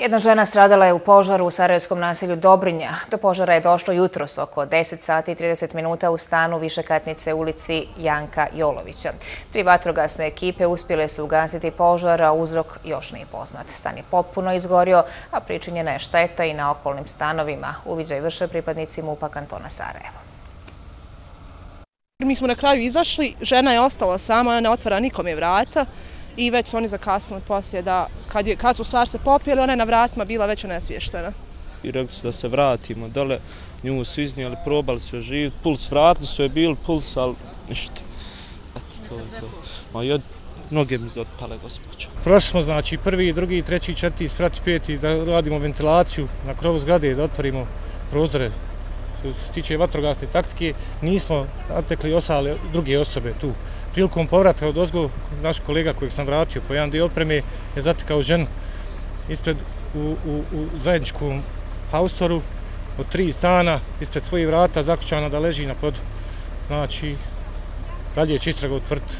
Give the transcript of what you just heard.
Jedna žena stradala je u požaru u Sarajevskom naselju Dobrinja. Do požara je došlo jutros oko 10 sati i 30 minuta u stanu višekatnice ulici Janka Jolovića. Tri vatrogasne ekipe uspjele su ugasiti požar, a uzrok još nije poznat. Stan je potpuno izgorio, a pričinjena je šteta i na okolnim stanovima. Uviđaj vrše pripadnici MUPA kantona Sarajevo. Mi smo na kraju izašli, žena je ostala sama, ona ne otvara nikome vrata i već su oni zakasnili poslije da kad, je, kad su stvar se popijeli, ona je na vratima bila već nesvještena. I rekli su da se vratimo dole, nju su iznijeli, probali su je živjeti, puls vratili su je bil, puls, ali ništa. Eto, to je to. Ma jed, noge mi odpale, gospođo. Prošli smo, znači, prvi, drugi, treći, četiri, sprati peti, da radimo ventilaciju na krovu zgrade, da otvorimo prozore. Što se tiče vatrogasne taktike, nismo natekli ostale druge osobe tu prilikom povratka od ozgo, naš kolega kojeg sam vratio po jedan dio opreme je zatekao ženu ispred u, u, u zajedničkom haustoru od tri stana ispred svojih vrata zakućana da leži na podu. Znači, dalje će istraga utvrti